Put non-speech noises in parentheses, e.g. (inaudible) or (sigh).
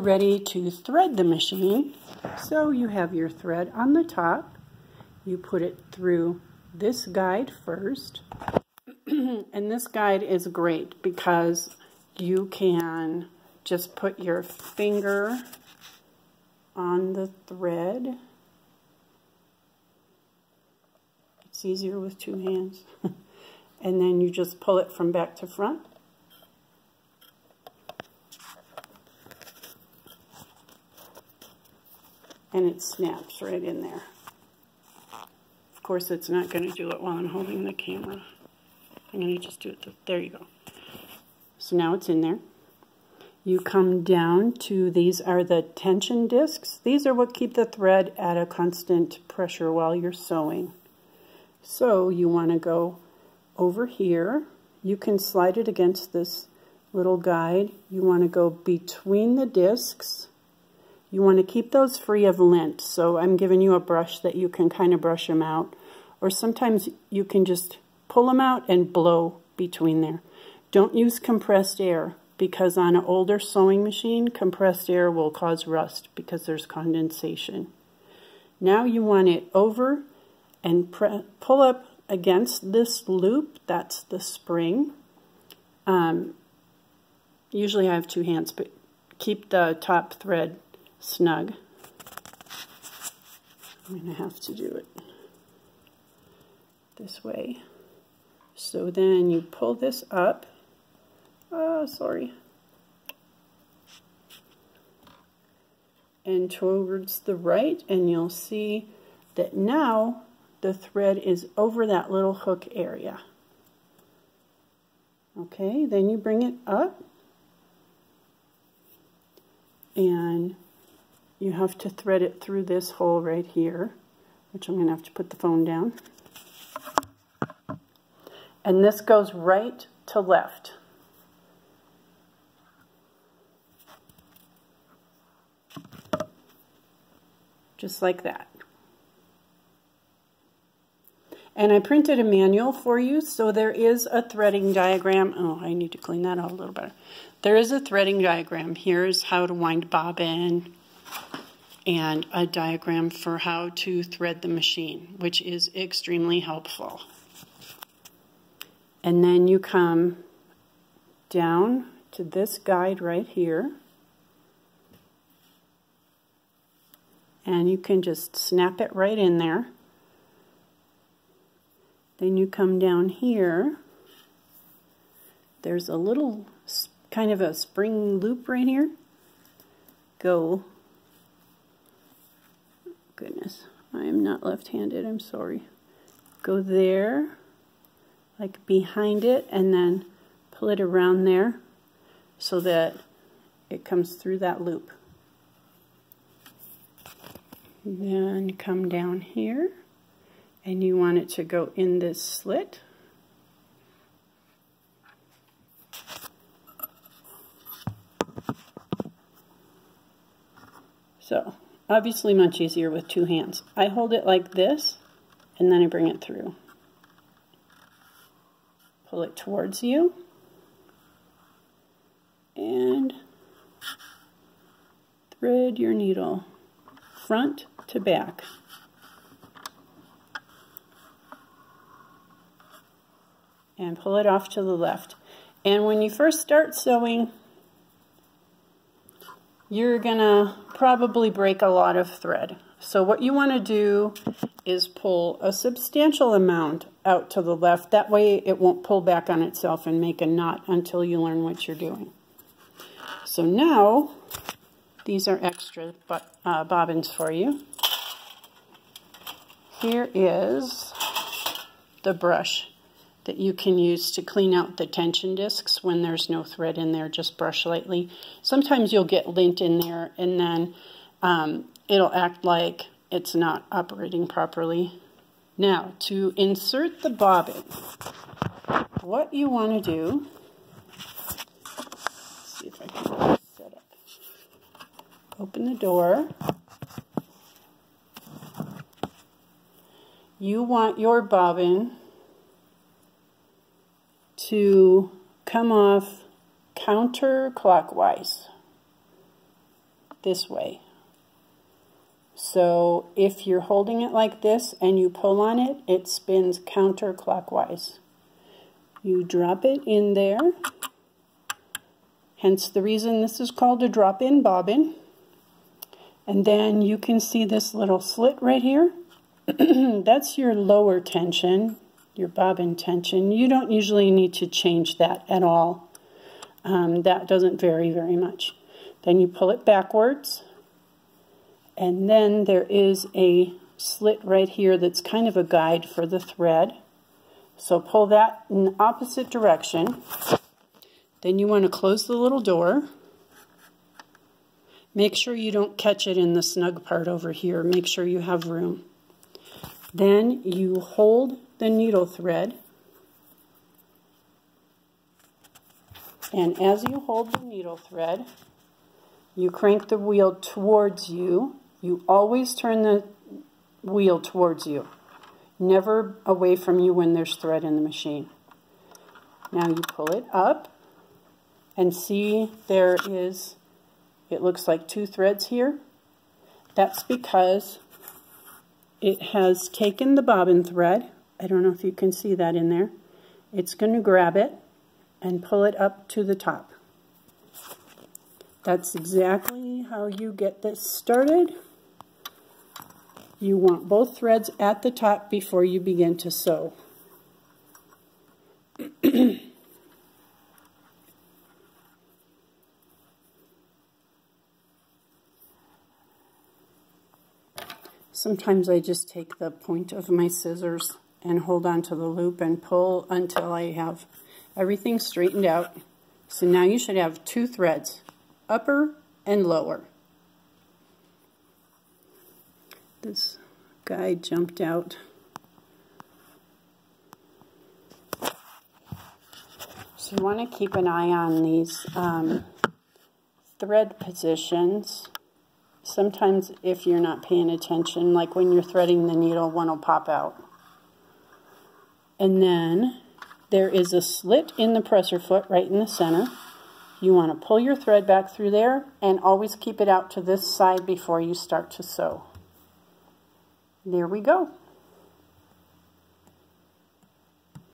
you're ready to thread the machine, so you have your thread on the top. You put it through this guide first. (clears throat) and this guide is great because you can just put your finger on the thread. It's easier with two hands. (laughs) and then you just pull it from back to front. And it snaps right in there. Of course, it's not going to do it while I'm holding the camera. I'm going to just do it. there you go. So now it's in there. You come down to, these are the tension discs. These are what keep the thread at a constant pressure while you're sewing. So you want to go over here. You can slide it against this little guide. You want to go between the discs. You want to keep those free of lint. So I'm giving you a brush that you can kind of brush them out. Or sometimes you can just pull them out and blow between there. Don't use compressed air because on an older sewing machine, compressed air will cause rust because there's condensation. Now you want it over and pull up against this loop, that's the spring. Um, usually I have two hands, but keep the top thread snug. I'm going to have to do it this way. So then you pull this up. Oh, sorry. And towards the right, and you'll see that now the thread is over that little hook area. Okay, then you bring it up and you have to thread it through this hole right here, which I'm going to have to put the phone down. And this goes right to left. Just like that. And I printed a manual for you, so there is a threading diagram. Oh, I need to clean that out a little better. There is a threading diagram. Here's how to wind bobbin and a diagram for how to thread the machine, which is extremely helpful. And then you come down to this guide right here. And you can just snap it right in there. Then you come down here. There's a little kind of a spring loop right here. Go. Goodness, I am not left-handed, I'm sorry. Go there like behind it and then pull it around there so that it comes through that loop. Then come down here and you want it to go in this slit. So, obviously much easier with two hands. I hold it like this and then I bring it through. Pull it towards you. And thread your needle front to back. And pull it off to the left. And when you first start sewing, you're gonna probably break a lot of thread. So what you want to do is pull a substantial amount out to the left. That way it won't pull back on itself and make a knot until you learn what you're doing. So now, these are extra uh, bobbins for you. Here is the brush that you can use to clean out the tension discs when there's no thread in there. Just brush lightly. Sometimes you'll get lint in there and then um, it'll act like it's not operating properly. Now, to insert the bobbin, what you want to do, see if I can set up, open the door. You want your bobbin to come off counterclockwise. this way. So if you're holding it like this and you pull on it, it spins counterclockwise. You drop it in there, hence the reason this is called a drop-in bobbin. And then you can see this little slit right here. (clears throat) That's your lower tension, your bobbin tension. You don't usually need to change that at all. Um, that doesn't vary very much. Then you pull it backwards. And then there is a slit right here that's kind of a guide for the thread. So pull that in the opposite direction. Then you want to close the little door. Make sure you don't catch it in the snug part over here. Make sure you have room. Then you hold the needle thread. And as you hold the needle thread, you crank the wheel towards you. You always turn the wheel towards you, never away from you when there's thread in the machine. Now you pull it up and see there is, it looks like two threads here. That's because it has taken the bobbin thread. I don't know if you can see that in there. It's going to grab it and pull it up to the top. That's exactly how you get this started. You want both threads at the top before you begin to sew. (clears throat) Sometimes I just take the point of my scissors and hold onto the loop and pull until I have everything straightened out. So now you should have two threads, upper and lower. This guy jumped out. So you want to keep an eye on these um, thread positions sometimes if you're not paying attention, like when you're threading the needle, one will pop out. And then there is a slit in the presser foot right in the center. You want to pull your thread back through there and always keep it out to this side before you start to sew. There we go.